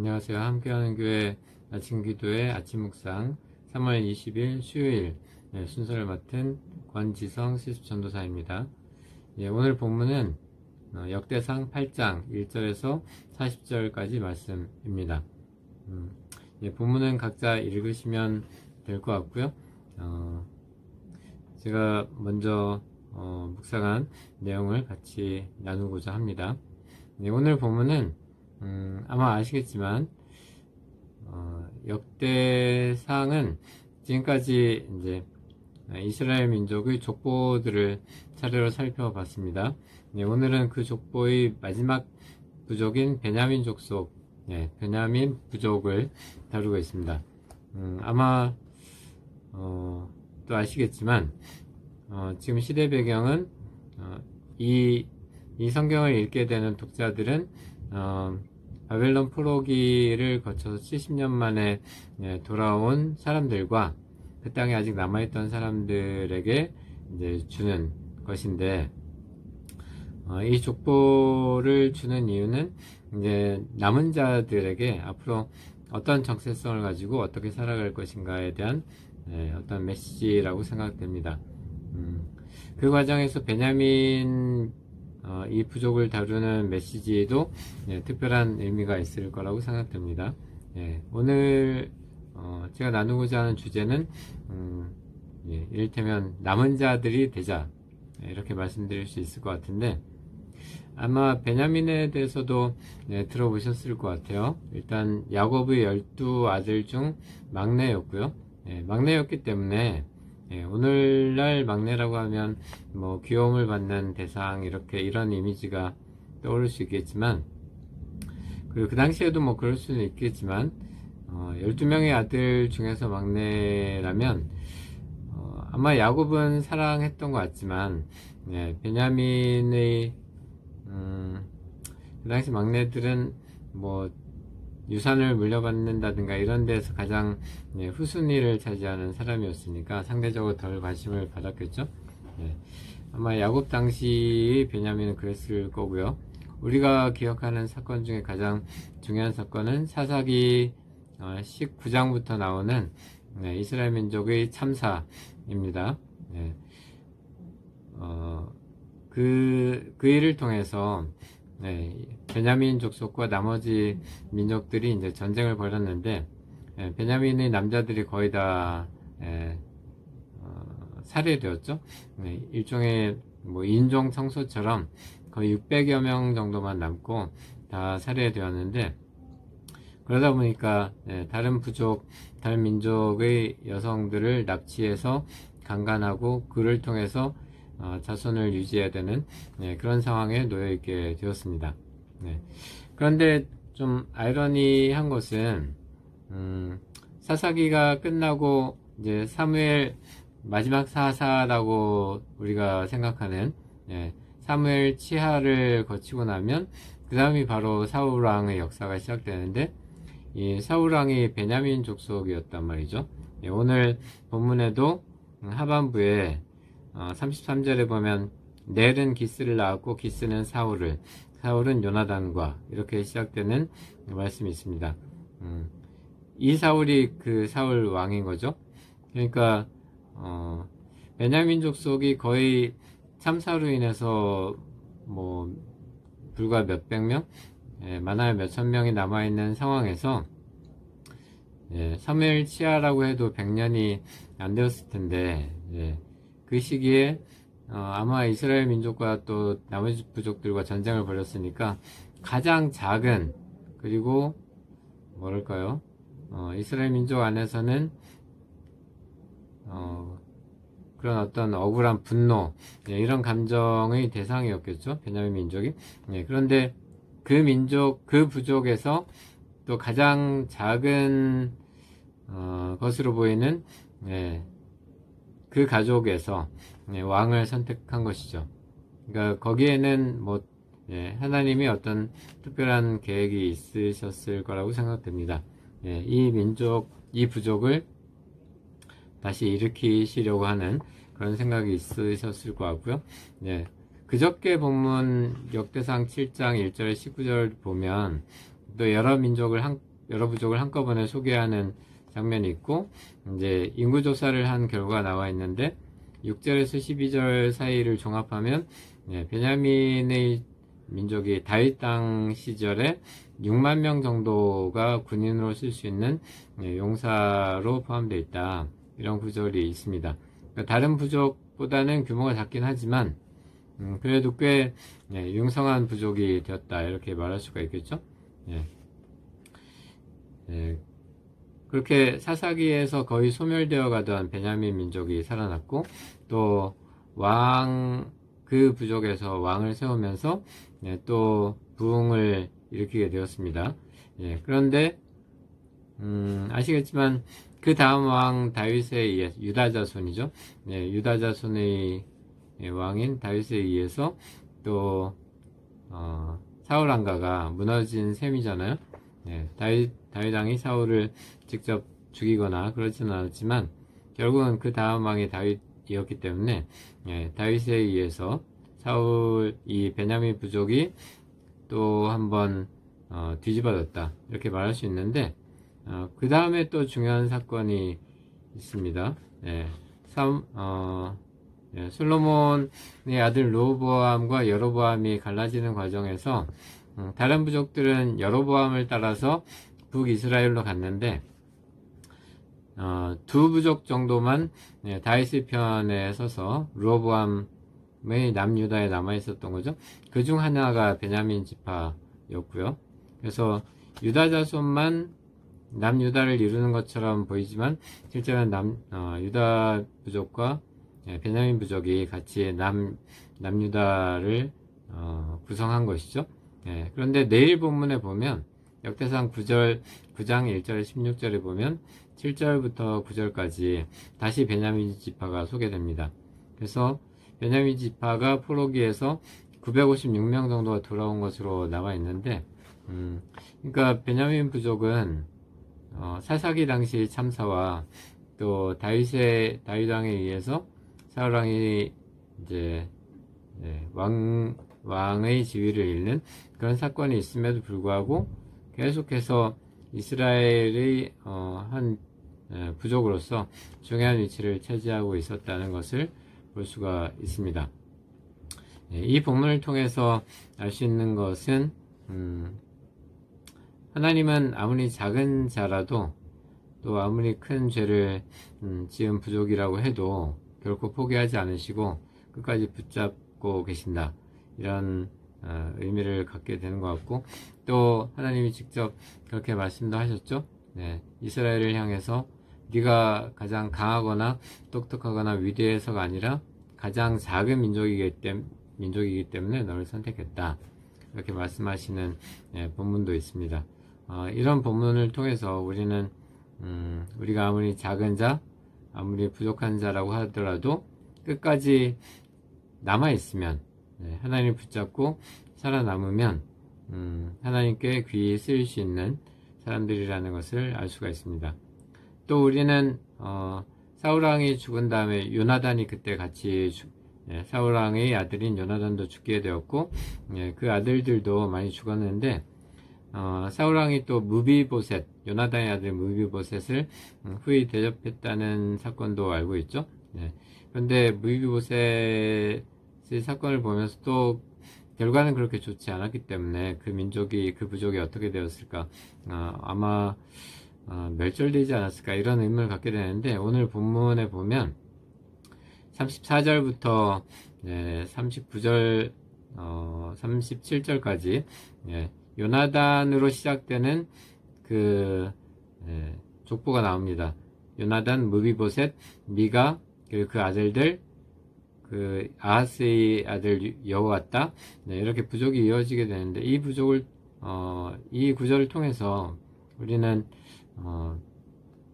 안녕하세요. 함께하는 교회 아침 기도의 아침 묵상 3월 20일 수요일 네, 순서를 맡은 권지성 시습 전도사입니다. 예, 오늘 본문은 어, 역대상 8장 1절에서 40절까지 말씀입니다. 음, 예, 본문은 각자 읽으시면 될 것 같고요. 어, 제가 먼저 어, 묵상한 내용을 같이 나누고자 합니다. 네, 오늘 본문은 음, 아마 아시겠지만 어, 역대상은 지금까지 이제 이스라엘 민족의 족보들을 차례로 살펴봤습니다. 네, 오늘은 그 족보의 마지막 부족인 베냐민 족속, 네, 베냐민 부족을 다루고 있습니다. 음, 아마 어, 또 아시겠지만 어, 지금 시대 배경은 어, 이, 이 성경을 읽게 되는 독자들은 어, 바벨론 포로기를 거쳐서 70년 만에 예, 돌아온 사람들과 그 땅에 아직 남아있던 사람들에게 이제 주는 것인데 어, 이 족보를 주는 이유는 이제 남은 자들에게 앞으로 어떤 정체성을 가지고 어떻게 살아갈 것인가에 대한 예, 어떤 메시지라고 생각됩니다. 음, 그 과정에서 베냐민 어, 이 부족을 다루는 메시지에도 예, 특별한 의미가 있을 거라고 생각됩니다. 예, 오늘 어, 제가 나누고자 하는 주제는 음, 예, 이를테면 남은 자들이 되자 예, 이렇게 말씀드릴 수 있을 것 같은데 아마 베냐민에 대해서도 예, 들어보셨을 것 같아요. 일단 야곱의 열두 아들 중 막내였고요. 예, 막내였기 때문에 예, 오늘날 막내라고 하면 뭐 귀여움을 받는 대상 이렇게 이런 이미지가 떠오를 수 있겠지만 그리고 그 당시에도 뭐 그럴 수는 있겠지만 어, 12명의 아들 중에서 막내라면 어, 아마 야곱은 사랑했던 것 같지만 예, 베냐민의 음, 그 당시 막내들은 뭐 유산을 물려받는다든가 이런 데서 가장 네, 후순위를 차지하는 사람이었으니까 상대적으로 덜 관심을 받았겠죠. 네. 아마 야곱 당시 베냐민은 그랬을 거고요. 우리가 기억하는 사건 중에 가장 중요한 사건은 사사기 19장부터 어, 나오는 네, 이스라엘 민족의 참사입니다. 네. 어, 그, 그 일을 통해서 네, 베냐민 족 속과 나머지 민족들이 이제 전쟁을 벌였는데 예, 베냐민의 남자들이 거의 다 예, 어, 살해되었죠. 네, 일종의 뭐 인종 청소처럼 거의 600여 명 정도만 남고 다 살해되었는데 그러다 보니까 예, 다른 부족, 다른 민족의 여성들을 납치해서 강간하고 그를 통해서 어, 자손을 유지해야 되는 네, 그런 상황에 놓여 있게 되었습니다. 네. 그런데 좀 아이러니한 것은 음, 사사기가 끝나고 이제 사무엘 마지막 사사라고 우리가 생각하는 네, 사무엘 치하를 거치고 나면 그 다음이 바로 사울 왕의 역사가 시작되는데 이 사울 왕이 베냐민 족속이었단 말이죠. 네, 오늘 본문에도 하반부에 어, 33절에 보면 넬은 기스를 낳았고 기스는 사울을 사울은 요나단과 이렇게 시작되는 말씀이 있습니다. 음, 이 사울이 그 사울 왕인 거죠. 그러니까 어, 베냐민 족속이 거의 참사로 인해서 뭐 불과 몇백 명, 예, 많아야 몇천 명이 남아 있는 상황에서 예, 3일 치하라고 해도 100년이 안 되었을 텐데 예, 그 시기에 어, 아마 이스라엘 민족과 또 나머지 부족들과 전쟁을 벌였으니까 가장 작은 그리고 뭐랄까요? 어, 이스라엘 민족 안에서는 어, 그런 어떤 억울한 분노 네, 이런 감정의 대상이었겠죠? 베냐민 민족이? 네, 그런데 그 민족 그 부족에서 또 가장 작은 어, 것으로 보이는 네, 그 가족에서 예, 왕을 선택한 것이죠. 그러니까 거기에는 뭐 예, 하나님이 어떤 특별한 계획이 있으셨을 거라고 생각됩니다. 예, 이 민족, 이 부족을 다시 일으키시려고 하는 그런 생각이 있으셨을 것 같고요. 예, 그저께 본문 역대상 7장 1절 19절 보면 또 여러 민족을 한, 여러 부족을 한꺼번에 소개하는 장면이 있고 이제 인구 조사를 한 결과가 나와 있는데 6절에서 12절 사이를 종합하면 예, 베냐민의 민족이 다윗 땅 시절에 6만 명 정도가 군인으로 쓸 수 있는 예, 용사로 포함되어 있다. 이런 구절이 있습니다. 그러니까 다른 부족보다는 규모가 작긴 하지만 음, 그래도 꽤 예, 융성한 부족이 되었다 이렇게 말할 수가 있겠죠. 예. 예. 그렇게 사사기에서 거의 소멸되어 가던 베냐민 민족이 살아났고 또 왕 그 부족에서 왕을 세우면서 예, 또 부흥을 일으키게 되었습니다. 예, 그런데 음, 아시겠지만 그 다음 왕 다윗에 의해 유다 자손이죠. 예, 유다 자손의 예, 왕인 다윗에 의해서 또 어, 사울 왕가가 무너진 셈이잖아요. 예, 다윗 다윗 왕이 사울을 직접 죽이거나 그렇지는 않았지만 결국은 그 다음 왕이 다윗이었기 때문에 예, 다윗에 의해서 사울 이 베냐민 부족이 또 한번 어, 뒤집어졌다 이렇게 말할 수 있는데 어, 그 다음에 또 중요한 사건이 있습니다. 예, 삼, 어, 예, 솔로몬의 아들 로보암과 여로보암이 갈라지는 과정에서 음, 다른 부족들은 여로보암을 따라서 북이스라엘로 갔는데 어, 두 부족 정도만 예, 다이스 편에 서서 로보암의 남유다에 남아 있었던 거죠. 그 중 하나가 베냐민 지파였고요. 그래서 유다 자손만 남유다를 이루는 것처럼 보이지만 실제로는 남 어, 유다 부족과 예, 베냐민 부족이 같이 남 남유다를 어, 구성한 것이죠. 예, 그런데 내일 본문에 보면 역대상 9절 9장 1절 16절에 보면 7절부터 9절까지 다시 베냐민 지파가 소개됩니다. 그래서 베냐민 지파가 포로기에서 956명 정도가 돌아온 것으로 나와 있는데 음, 그러니까 베냐민 부족은 어, 사사기 당시 참사와 또 다윗의 다윗 왕에 의해서 사울 왕이 이제 네, 왕 왕의 지위를 잃는 그런 사건이 있음에도 불구하고 계속해서 이스라엘의 어, 한 예, 부족으로서 중요한 위치를 차지하고 있었다는 것을 볼 수가 있습니다. 예, 이 본문을 통해서 알 수 있는 것은 음, 하나님은 아무리 작은 자라도 또 아무리 큰 죄를 음, 지은 부족이라고 해도 결코 포기하지 않으시고 끝까지 붙잡고 계신다. 이런 어, 의미를 갖게 되는 것 같고 또 하나님이 직접 그렇게 말씀도 하셨죠. 네, 이스라엘을 향해서 네가 가장 강하거나 똑똑하거나 위대해서가 아니라 가장 작은 민족이기, 때, 민족이기 때문에 너를 선택했다. 이렇게 말씀하시는 예, 본문도 있습니다. 어, 이런 본문을 통해서 우리는 음, 우리가 아무리 작은 자, 아무리 부족한 자라고 하더라도 끝까지 남아 있으면 네, 하나님 붙잡고 살아남으면 음, 하나님께 귀히 쓰일 수 있는 사람들이라는 것을 알 수가 있습니다. 또 우리는 어, 사울왕이 죽은 다음에 요나단이 그때 같이 죽, 예, 사울왕의 아들인 요나단도 죽게 되었고 예, 그 아들들도 많이 죽었는데 어, 사울왕이 또 무비보셋 요나단의 아들 무비보셋을 음, 후에 대접했다는 사건도 알고 있죠. 예, 그런데 무비보셋의 사건을 보면서 또 결과는 그렇게 좋지 않았기 때문에 그 민족이 그 부족이 어떻게 되었을까 어, 아마 어, 멸절되지 않았을까 이런 의문을 갖게 되는데 오늘 본문에 보면 34절부터 예, 39절 어, 37절까지 예, 요나단으로 시작되는 그 예, 족보가 나옵니다. 요나단, 무비보셋, 미가 그리고 그 아들들 그 아하스의 아들 여호왔다 네, 이렇게 부족이 이어지게 되는데 이 부족을 어, 이 구절을 통해서 우리는 어,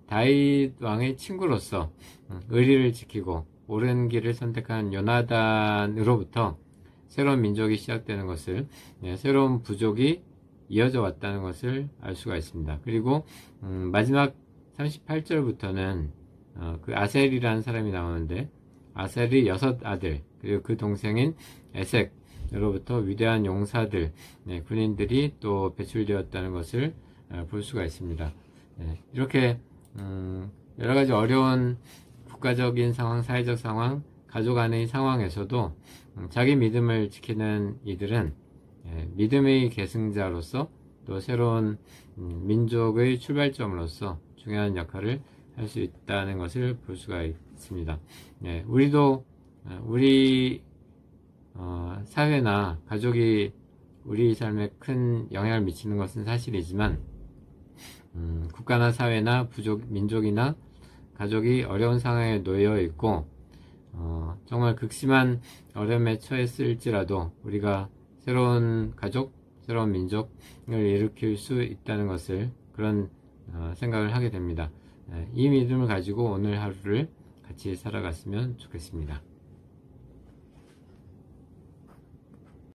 다윗 왕의 친구로서 음, 의리를 지키고 옳은 길을 선택한 요나단으로부터 새로운 민족이 시작되는 것을 네, 새로운 부족이 이어져 왔다는 것을 알 수가 있습니다. 그리고 음, 마지막 38절부터는 어, 그 아셀이라는 사람이 나오는데 아셀이 여섯 아들 그리고 그 동생인 에색으로부터 위대한 용사들 네, 군인들이 또 배출되었다는 것을 어, 볼 수가 있습니다. 예, 이렇게 음, 여러 가지 어려운 국가적인 상황, 사회적 상황, 가족 안의 상황에서도 음, 자기 믿음을 지키는 이들은 예, 믿음의 계승자로서 또 새로운 음, 민족의 출발점으로서 중요한 역할을 할 수 있다는 것을 볼 수가 있습니다. 예, 우리도 어, 우리 어, 사회나 가족이 우리 삶에 큰 영향을 미치는 것은 사실이지만 음, 국가나 사회나 부족 민족이나 가족이 어려운 상황에 놓여 있고 어, 정말 극심한 어려움에 처했을지라도 우리가 새로운 가족, 새로운 민족을 일으킬 수 있다는 것을 그런 어, 생각을 하게 됩니다. 예, 이 믿음을 가지고 오늘 하루를 같이 살아갔으면 좋겠습니다.